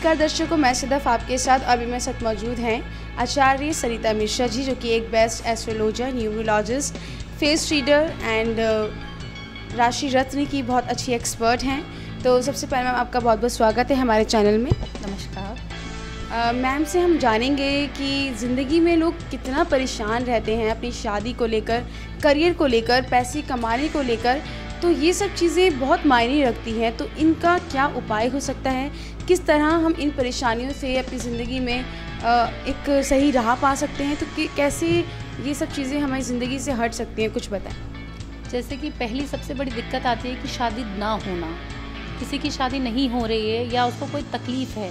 नमस्कार दर्शकों मैं सदफ आपके साथ। अभी मेरे साथ मौजूद हैं आचार्य सरिता मिश्रा जी जो कि एक best astrologer neurologist face reader and राशि रत्न की बहुत अच्छी एक्सपर्ट हैं। तो सबसे पहले मैम आपका बहुत बहुत स्वागत है हमारे चैनल में। नमस्कार। मैम से हम जानेंगे कि ज़िंदगी में लोग कितना परेशान रहते हैं अपनी शादी को लेकर करियर को लेकर पैसे कमाने को लेकर। तो ये सब चीज़ें बहुत मायने रखती हैं। तो इनका क्या उपाय हो सकता है? किस तरह हम इन परेशानियों से अपनी ज़िंदगी में एक सही राह पा सकते हैं? तो कैसे ये सब चीज़ें हमारी ज़िंदगी से हट सकती हैं? कुछ बताएँ। जैसे कि पहली सबसे बड़ी दिक्कत आती है कि शादी ना होना। किसी की शादी नहीं हो रही है या उसको कोई तकलीफ़ है,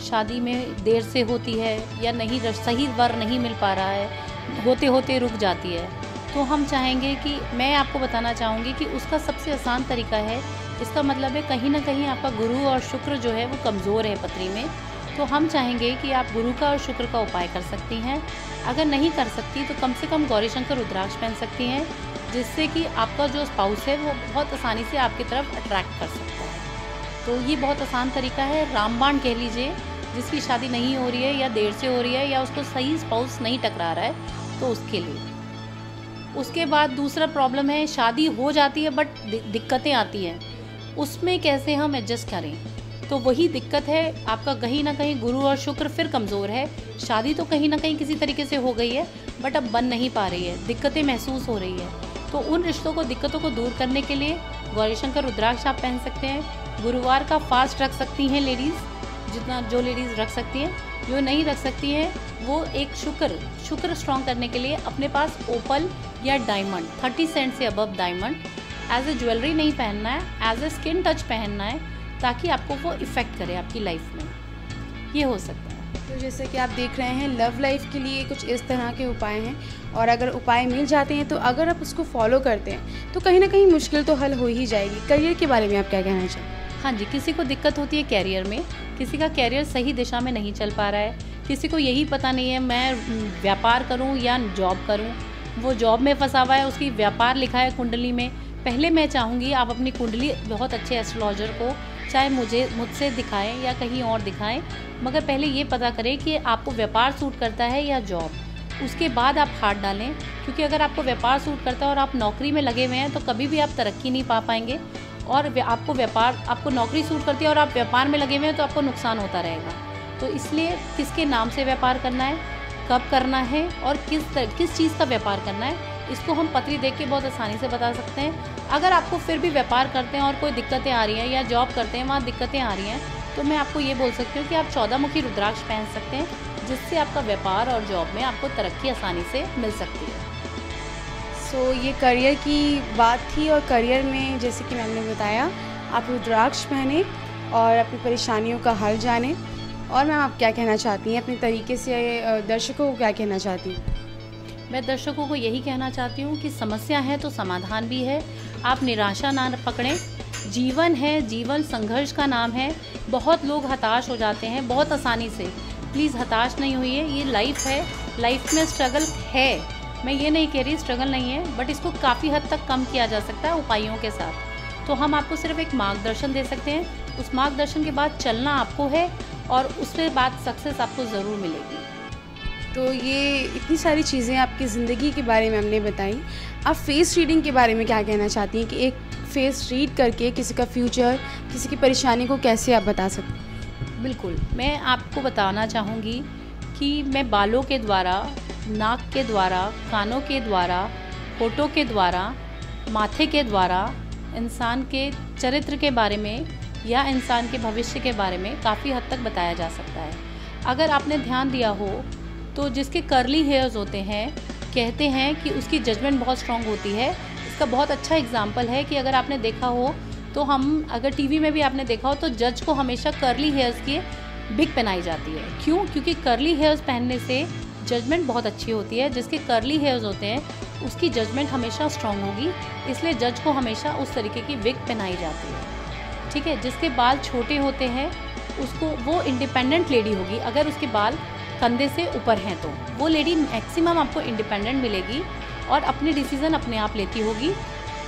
शादी में देर से होती है या नहीं सही वर नहीं मिल पा रहा है होते होते रुक जाती है। तो हम चाहेंगे कि, मैं आपको बताना चाहूँगी कि उसका सबसे आसान तरीका है इसका मतलब है कहीं ना कहीं आपका गुरु और शुक्र जो है वो कमज़ोर है पत्री में। तो हम चाहेंगे कि आप गुरु का और शुक्र का उपाय कर सकती हैं। अगर नहीं कर सकती तो कम से कम गौरी शंकर रुद्राक्ष पहन सकती हैं, जिससे कि आपका जो स्पाउस है वो बहुत आसानी से आपकी तरफ़ अट्रैक्ट कर सकता है। तो ये बहुत आसान तरीका है, रामबाण कह लीजिए, जिसकी शादी नहीं हो रही है या देर से हो रही है या उसको सही स्पाउस नहीं टकरा रहा है तो उसके लिए। उसके बाद दूसरा प्रॉब्लम है, शादी हो जाती है बट दिक्कतें आती हैं। उसमें कैसे हम एडजस्ट करें? तो वही दिक्कत है, आपका कहीं ना कहीं गुरु और शुक्र फिर कमज़ोर है। शादी तो कहीं ना कहीं किसी तरीके से हो गई है बट अब बन नहीं पा रही है, दिक्कतें महसूस हो रही है। तो उन रिश्तों को, दिक्कतों को दूर करने के लिए गौरीशंकर रुद्राक्ष आप पहन सकते हैं। गुरुवार का फास्ट रख सकती हैं लेडीज़ जितना जो लेडीज़ रख सकती हैं, जो नहीं रख सकती हैं, वो एक शुक्र शुक्र स्ट्रॉन्ग करने के लिए अपने पास ओपल या डायमंड थर्टी सेंट से above diamond as a jewellery नहीं पहनना है एज ए स्किन टच पहनना है ताकि आपको वो इफ़ेक्ट करे आपकी लाइफ में। ये हो सकता है। तो जैसे कि आप देख रहे हैं लव लाइफ के लिए कुछ इस तरह के उपाय हैं और अगर उपाय मिल जाते हैं तो अगर आप उसको फॉलो करते हैं तो कहीं ना कहीं मुश्किल तो हल हो ही जाएगी। करियर के बारे में आप क्या कहना चाहें? हाँ जी किसी को दिक्कत होती है कैरियर में किसी का कैरियर सही दिशा में नहीं चल पा रहा है किसी को यही पता नहीं है मैं व्यापार करूँ या जॉब करूँ वो जॉब में फंसा हुआ है उसकी व्यापार लिखा है कुंडली में पहले मैं चाहूँगी आप अपनी कुंडली बहुत अच्छे एस्ट्रोलॉजर को चाहे मुझे, मुझसे दिखाएँ या कहीं और दिखाएँ, मगर पहले ये पता करें कि आपको व्यापार सूट करता है या जॉब उसके बाद आप हाथ डालें, क्योंकि अगर आपको व्यापार सूट करता है और आप नौकरी में लगे हुए हैं तो कभी भी आप तरक्की नहीं पा पाएँगे। और आपको व्यापार, आपको नौकरी सूट करती है और आप व्यापार में लगे हुए हैं तो आपको नुकसान होता रहेगा। तो इसलिए किसके नाम से व्यापार करना है, कब करना है और किस किस चीज़ का व्यापार करना है इसको हम पत्री देख के बहुत आसानी से बता सकते हैं। अगर आपको फिर भी व्यापार करते हैं और कोई दिक्कतें आ रही हैं या जॉब करते हैं वहाँ दिक्कतें आ रही हैं तो मैं आपको ये बोल सकती हूँ कि आप चौदह मुखी रुद्राक्ष पहन सकते हैं जिससे आपका व्यापार और जॉब में आपको तरक्की आसानी से मिल सकती है। सो so, ये करियर की बात थी और करियर में जैसे कि मैंने बताया आप रुद्राक्ष पहने और अपनी परेशानियों का हल जाने। और मैम आप क्या कहना चाहती हैं? अपने तरीके से दर्शकों को क्या कहना चाहती हैं? मैं दर्शकों को यही कहना चाहती हूँ कि समस्या है तो समाधान भी है। आप निराशा ना पकड़ें। जीवन है, जीवन संघर्ष का नाम है। बहुत लोग हताश हो जाते हैं, बहुत आसानी से। प्लीज़ हताश नहीं हुई है ये लाइफ है। लाइफ में स्ट्रगल है। मैं ये नहीं कह रही स्ट्रगल नहीं है, बट इसको काफ़ी हद तक कम किया जा सकता है उपायों के साथ। तो हम आपको सिर्फ़ एक मार्गदर्शन दे सकते हैं। उस मार्गदर्शन के बाद चलना आपको है और उसके बाद सक्सेस आपको ज़रूर मिलेगी। तो ये इतनी सारी चीज़ें आपकी ज़िंदगी के बारे में हमने बताई। आप फेस रीडिंग के बारे में क्या कहना चाहती हैं कि एक फेस रीड करके किसी का फ्यूचर किसी की परेशानी को कैसे आप बता सकते बिल्कुल। मैं आपको बताना चाहूँगी कि मैं बालों के द्वारा, नाक के द्वारा, कानों के द्वारा फ़ोटो के द्वारा, माथे के द्वारा, इंसान के चरित्र के बारे में या इंसान के भविष्य के बारे में काफ़ी हद तक बताया जा सकता है। अगर आपने ध्यान दिया हो तो जिसके करली हेयर्स होते हैं, कहते हैं कि उसकी जजमेंट बहुत स्ट्रांग होती है। इसका बहुत अच्छा एग्ज़ाम्पल है कि अगर आपने देखा हो तो हम, अगर टीवी में भी आपने देखा हो तो जज को हमेशा करली हेयर्स की बिग पहनाई जाती है। क्यों? क्योंकि करली हेयर्स पहनने से जजमेंट बहुत अच्छी होती है। जिसके करली हेयर्स होते हैं, उसकी जजमेंट हमेशा स्ट्रांग होगी। इसलिए जज को हमेशा उस तरीके की विग पहनाई जाती है। ठीक है? जिसके बाल छोटे होते हैं, उसको वो इंडिपेंडेंट लेडी होगी। अगर उसके बाल कंधे से ऊपर हैं तो। वो लेडी मैक्सिमम आपको इंडिपेंडेंट मिलेगी और अपने डिसीज़न अपने आप लेती होगी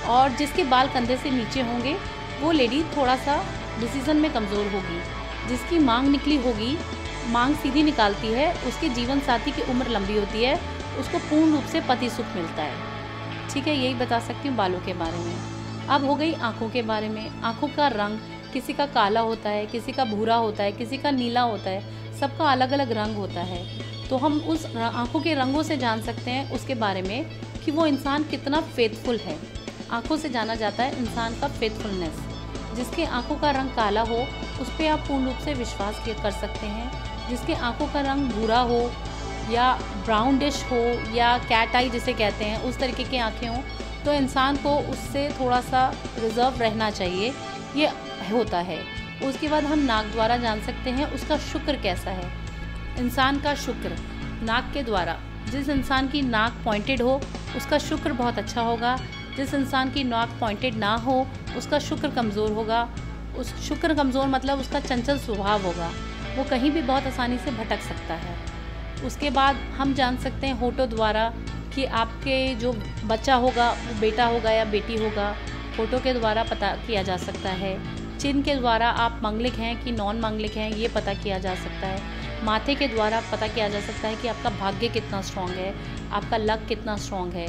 और जिसके बाल कंधे से नीचे होंगे, वो लेडी थोड़ा सा डिसीज़न में कमज़ोर होगी। जिसकी मांग निकली होगी, मांग सीधी निकालती है, उसके जीवन साथी की उम्र लंबी होती है, उसको पूर्ण रूप से पति सुख मिलता है। ठीक है, यही बता सकती हूँ बालों के बारे में। अब हो गई आँखों के बारे में। आँखों का रंग किसी का काला होता है, किसी का भूरा होता है, किसी का नीला होता है, सबका अलग अलग रंग होता है। तो हम उस आँखों के रंगों से जान सकते हैं उसके बारे में कि वो इंसान कितना फेथफुल है। आँखों से जाना जाता है इंसान का फेथफुलनेस जिसके आँखों का रंग काला हो, उस पर आप पूर्ण रूप से विश्वास कर सकते हैं। जिसके आँखों का रंग भूरा हो, या ब्राउन डिश हो, या कैट आई जिसे कहते हैं, उस तरीके की आँखें हों तो इंसान को उससे थोड़ा सा रिज़र्व रहना चाहिए। ये होता है। उसके बाद हम नाक द्वारा जान सकते हैं उसका शुक्र कैसा है। इंसान का शुक्र नाक के द्वारा। जिस इंसान की नाक पॉइंटेड हो, उसका शुक्र बहुत अच्छा होगा। जिस इंसान की नाक पॉइंटेड ना हो, उसका शुक्र कमज़ोर होगा। उस शुक्र कमज़ोर मतलब उसका चंचल स्वभाव होगा। वो कहीं भी बहुत आसानी से भटक सकता है। उसके बाद हम जान सकते हैं होटो द्वारा कि आपके जो बच्चा होगा, वो बेटा होगा या बेटी होगा। फ़ोटो के द्वारा पता किया जा सकता है। चिन्ह के द्वारा आप मंगलिक हैं कि नॉन मंगलिक हैं, ये पता किया जा सकता है। माथे के द्वारा पता किया जा सकता है कि आपका भाग्य कितना स्ट्रॉन्ग है, आपका लक कितना स्ट्रॉन्ग है।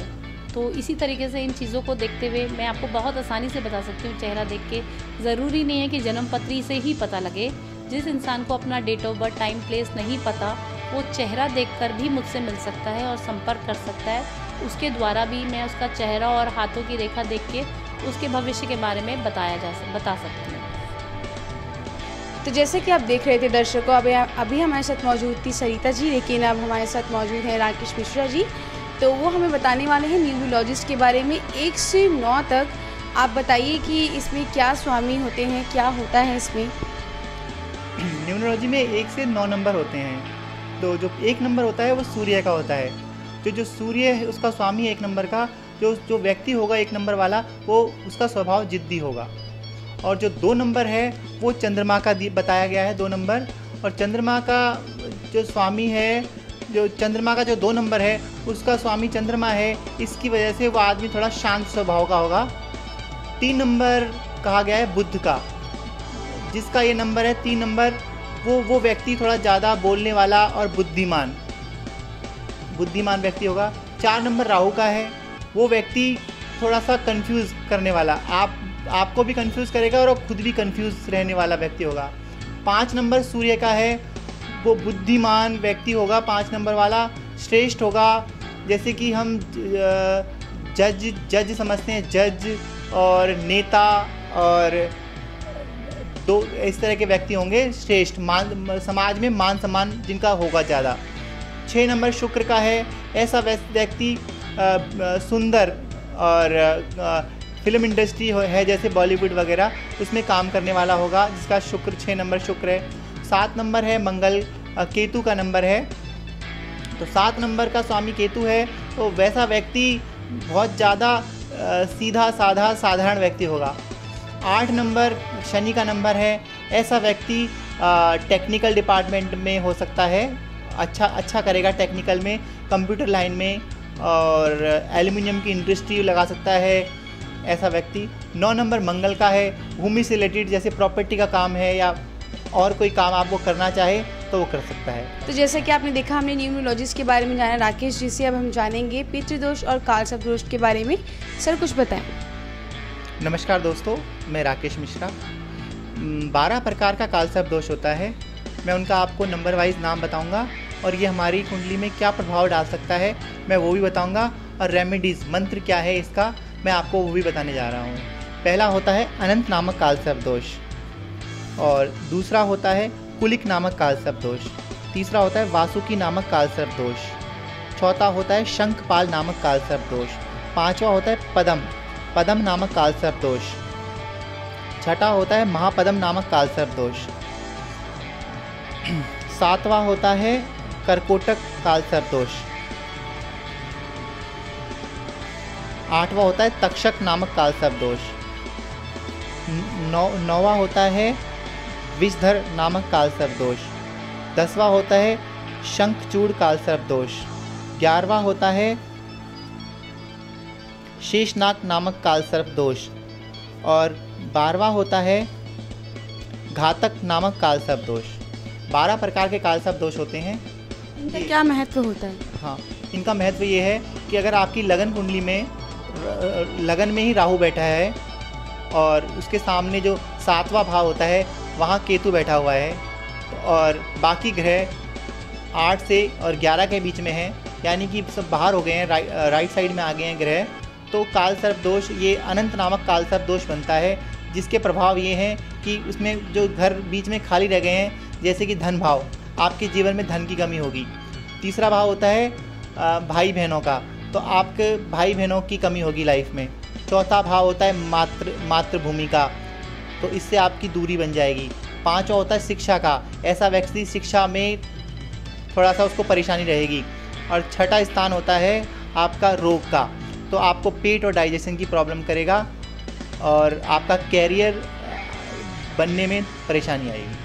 तो इसी तरीके से इन चीज़ों को देखते हुए मैं आपको बहुत आसानी से बता सकती हूँ, चेहरा देख के। ज़रूरी नहीं है कि जन्म पत्री से ही पता लगे। जिस इंसान को अपना date of birth time place नहीं पता, वो चेहरा देखकर भी मुझसे मिल सकता है और संपर्क कर सकता है। उसके द्वारा भी मैं उसका चेहरा और हाथों की रेखा देख के उसके भविष्य के बारे में बताया जा बता सकती हूँ। तो जैसे कि आप देख रहे थे दर्शकों, अभी अभी हमारे साथ मौजूद थी सरिता जी, लेकिन अब हमारे साथ मौजूद हैं राकेश मिश्रा जी। तो वो हमें बताने वाले हैं न्यूरोलॉजिस्ट के बारे में एक से नौ तक। आप बताइए कि इसमें क्या स्वामी होते हैं, क्या होता है इसमें? न्यूरोलॉजी में एक से नौ नंबर होते हैं। तो जो एक नंबर होता है, वो सूर्य का होता है। तो जो सूर्य है, उसका स्वामी एक नंबर का, जो जो व्यक्ति होगा एक नंबर वाला, वो उसका स्वभाव जिद्दी होगा। और जो दो नंबर है, वो चंद्रमा का बताया गया है, दो नंबर। और चंद्रमा का जो स्वामी है, जो चंद्रमा का जो दो नंबर है, उसका स्वामी चंद्रमा है, इसकी वजह से वो आदमी थोड़ा शांत स्वभाव का होगा। तीन नंबर कहा गया है, बुद्ध का। जिसका ये नंबर है, तीन नंबर, वो वो व्यक्ति थोड़ा ज़्यादा बोलने वाला और बुद्धिमान। बुद्धिमान व्यक्ति होगा। चार नंबर राहु का है, वो व्यक्ति थोड़ा सा कंफ्यूज करने वाला। आप आपको भी कंफ्यूज करेगा और खुद भी कंफ्यूज रहने वाला व्यक्ति होगा। पाँच नंबर सूर्य का है, वो बुद्धिमान व्यक्ति होगा, पाँच नंबर वाला श्रेष्ठ होगा। जैसे कि हम जज जज समझते हैं, जज और नेता और दो, इस तरह के व्यक्ति होंगे श्रेष्ठ। मान, समाज में मान सम्मान जिनका होगा ज़्यादा। छः नंबर शुक्र का है, ऐसा व्यक्ति सुंदर और फ़िल्म इंडस्ट्री है जैसे बॉलीवुड वगैरह, उसमें काम करने वाला होगा, जिसका शुक्र छः नंबर शुक्र है। सात नंबर है मंगल केतु का नंबर है। तो सात नंबर का स्वामी केतु है तो वैसा व्यक्ति बहुत ज़्यादा सीधा, साधा, साधारण व्यक्ति होगा। आठ नंबर शनि का नंबर है, ऐसा व्यक्ति टेक्निकल डिपार्टमेंट में हो सकता है। अच्छा अच्छा करेगा टेक्निकल में कंप्यूटर लाइन में, और एल्यूमिनियम की इंडस्ट्री लगा सकता है। ऐसा व्यक्ति नौ नंबर मंगल का है भूमि से रिलेटेड जैसे प्रॉपर्टी का काम है या और कोई काम आपको करना चाहे तो वो कर सकता है। तो जैसे कि आपने देखा हमने न्यूमरोलॉजिस्ट के बारे में जाना राकेश जी से अब हम जानेंगे पितृदोष और काल दोष के बारे में। सर कुछ बताएँ। नमस्कार दोस्तों मैं राकेश मिश्रा। बारह प्रकार का काल दोष होता है। मैं उनका आपको नंबर वाइज नाम बताऊँगा और ये हमारी कुंडली में क्या प्रभाव डाल सकता है मैं वो भी बताऊँगा। और रेमेडीज़ मंत्र क्या है इसका मैं आपको वो भी बताने जा रहा हूँ। पहला होता है अनंत नामक कालसर्प दोष और दूसरा होता है कुलिक नामक कालसर्प दोष। तीसरा होता है वासुकी नामक कालसर्प दोष। चौथा होता है शंखपाल नामक कालसर्प दोष। पांचवा होता है पदम पदम नामक कालसर्प दोष। छठा होता है महापदम नामक कालसर्प दोष। सातवां होता है कर्कोटक कालसर्प दोष। आठवां होता है तक्षक नामक कालसर्प दोष। नौ नौवा होता है विषधर नामक कालसर्प दोष। दसवां होता है शंखचूड़ कालसर्प दोष। ग्यारहवा होता है शेषनाग नामक कालसर्प दोष। और बारहवा होता है घातक नामक कालसर्प दोष। बारह प्रकार के कालसर्प दोष होते हैं। इनका क्या महत्व होता है? हाँ इनका महत्व ये है कि अगर आपकी लगन कुंडली में लगन में ही राहु बैठा है और उसके सामने जो सातवां भाव होता है, वहाँ केतु बैठा हुआ है और बाकी ग्रह आठ से और ग्यारह के बीच में हैं, यानी कि सब बाहर हो गए हैं राइट राइट साइड में आ गए हैं ग्रह। तो काल सर्प दोष, ये अनंत नामक काल सर्प दोष बनता है, जिसके प्रभाव ये हैं कि उसमें जो घर बीच में खाली रह गए हैं, जैसे कि धन भाव, आपके जीवन में धन की कमी होगी। तीसरा भाव होता है भाई बहनों का। तो आपके भाई बहनों की कमी होगी लाइफ में। चौथा भाव होता है मातृ मातृभूमि का। तो इससे आपकी दूरी बन जाएगी। पाँचवा होता है शिक्षा का। ऐसा व्यक्ति शिक्षा में थोड़ा सा उसको परेशानी रहेगी। और छठा स्थान होता है आपका रोग का। तो आपको पेट और डाइजेशन की प्रॉब्लम करेगा और आपका कैरियर बनने में परेशानी आएगी।